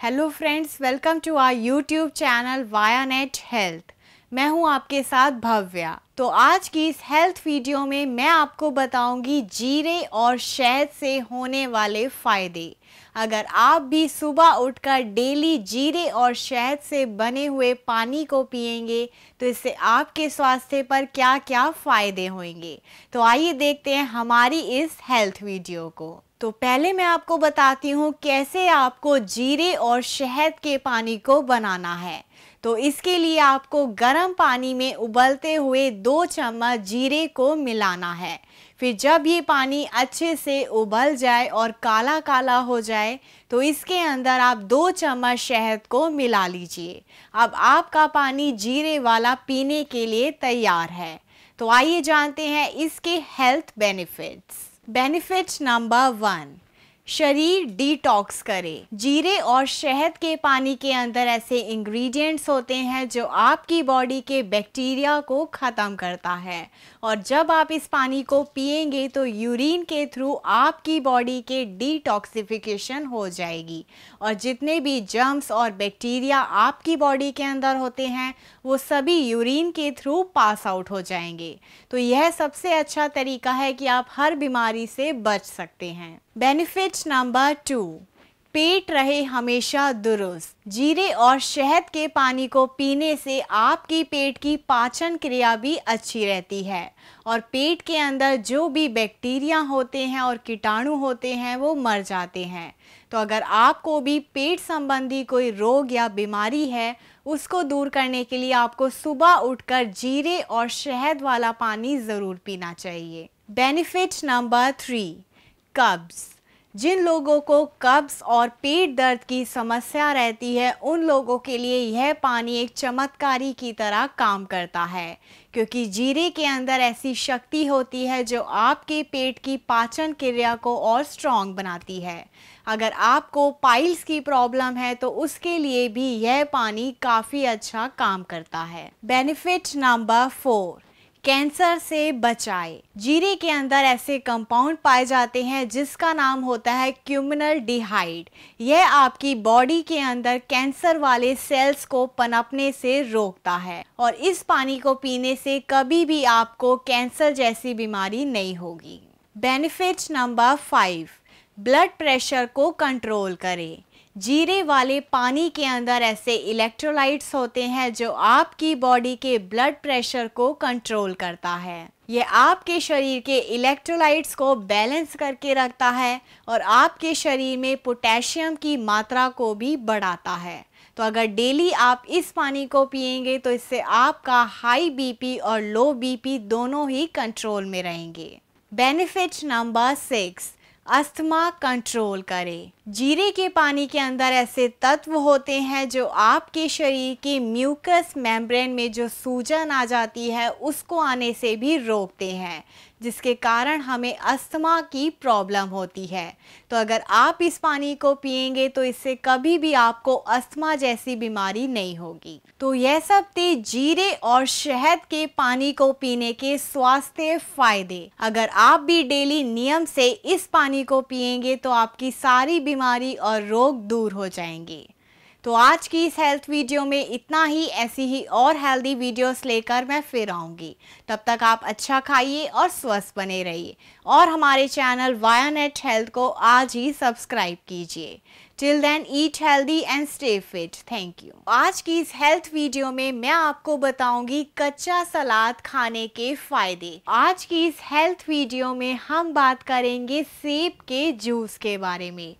Hello friends welcome to our YouTube channel via net health मैं हूँ आपके साथ भव्या। तो आज की इस हेल्थ वीडियो में मैं आपको बताऊँगी जीरे और शहद से होने वाले फ़ायदे। अगर आप भी सुबह उठकर डेली जीरे और शहद से बने हुए पानी को पिएँगे तो इससे आपके स्वास्थ्य पर क्या क्या फ़ायदे होंगे। तो आइए देखते हैं हमारी इस हेल्थ वीडियो को। तो पहले मैं आपको बताती हूँ कैसे आपको जीरे और शहद के पानी को बनाना है। तो इसके लिए आपको गर्म पानी में उबलते हुए दो चम्मच जीरे को मिलाना है। फिर जब ये पानी अच्छे से उबल जाए और काला काला हो जाए तो इसके अंदर आप दो चम्मच शहद को मिला लीजिए। अब आपका पानी जीरे वाला पीने के लिए तैयार है। तो आइए जानते हैं इसके health benefits benefit number one शरीर डिटॉक्स करे। जीरे और शहद के पानी के अंदर ऐसे इंग्रेडिएंट्स होते हैं जो आपकी बॉडी के बैक्टीरिया को ख़त्म करता है। और जब आप इस पानी को पिएँगे तो यूरिन के थ्रू आपकी बॉडी के डिटॉक्सिफिकेशन हो जाएगी। और जितने भी जर्म्स और बैक्टीरिया आपकी बॉडी के अंदर होते हैं, वो सभी यूरिन के थ्रू पास आउट हो जाएँगे। तो यह सबसे अच्छा तरीका है कि आप हर बीमारी से बच सकते हैं। Benefit number two. पेट रहे हमेशा दुरुस्त। जीरे और शहद के पानी को पीने से आपकी पेट की पाचन क्रिया भी अच्छी रहती है। और पेट के अंदर जो भी बैक्टीरिया होते हैं और कीटाणु होते हैं, वो मर जाते हैं। तो अगर आपको भी पेट संबंधी कोई रोग या बीमारी है, उसको दूर करने के लिए आपको सुबह उठकर जीरे और शहद वाला पानी ज़रूर पीना चाहिए। बेनिफिट नंबर थ्री कब्ज़ जिन लोगों को कब्ज़ और पेट दर्द की समस्या रहती है, उन लोगों के लिए यह पानी एक चमत्कारी की तरह काम करता है, क्योंकि जीरे के अंदर ऐसी शक्ति होती है जो आपके पेट की पाचन क्रिया को और स्ट्रॉन्ग बनाती है। अगर आपको पाइल्स की प्रॉब्लम है तो उसके लिए भी यह पानी काफ़ी अच्छा काम करता है। बेनिफिट नंबर फोर कैंसर से बचाए। जीरे के अंदर ऐसे कंपाउंड पाए जाते हैं, जिसका नाम होता है क्यूमिनल डिहाइड यह आपकी बॉडी के अंदर कैंसर वाले सेल्स को पनपने से रोकता है और इस पानी को पीने से कभी भी आपको कैंसर जैसी बीमारी नहीं होगी। Benefit number five blood pressure को कंट्रोल करें। जीरे वाले पानी के अंदर ऐसे इलेक्ट्रोलाइट्स होते हैं जो आपकी बॉडी के ब्लड प्रेशर को कंट्रोल करता है। ये आपके शरीर के इलेक्ट्रोलाइट्स को बैलेंस करके रखता है और आपके शरीर में पोटेशियम की मात्रा को भी बढ़ाता है। तो अगर डेली आप इस पानी को पिएँगे तो इससे आपका हाई बीपी और लो बीपी दोनों ही कंट्रोल में रहेंगे। Benefit number six asthma control करे। जीरे के पानी के अंदर ऐसे तत्व होते हैं जो आपके शरीर के म्यूकस मेम्ब्रेन में जो सूजन आ जाती है, उसको आने से भी रोकते हैं। जिसके कारण हमें अस्थमा की प्रॉब्लम होती है। तो अगर आप इस पानी को पिएँगे तो इससे कभी भी आपको अस्थमा जैसी बीमारी नहीं होगी। तो यह सब थे जीरे और शहद के पानी को पीने के स्वास्थ्य फ़ायदे। अगर आप भी डेली नियम से इस पानी को पिएँगे तो आपकी सारी बीमारी और रोग दूर हो जाएँगे। तो आज की इस हेल्थ वीडियो में इतना ही, ऐसी ही और हेल्दी वीडियोस लेकर मैं फिर आऊँगी। तब तक आप अच्छा खाइए और स्वस्थ बने रहिए। और हमारे चैनल वाया नेट हेल्थ को आज ही सब्सक्राइब कीजिए। Till then eat healthy and stay fit thank you आज की इस हेल्थ वीडियो में मैं आपको बताऊँगी कच्चा सलाद खाने के फ़ायदे। आज की इस हेल्थ वीडियो में हम बात करेंगे सेब के जूस के बारे में।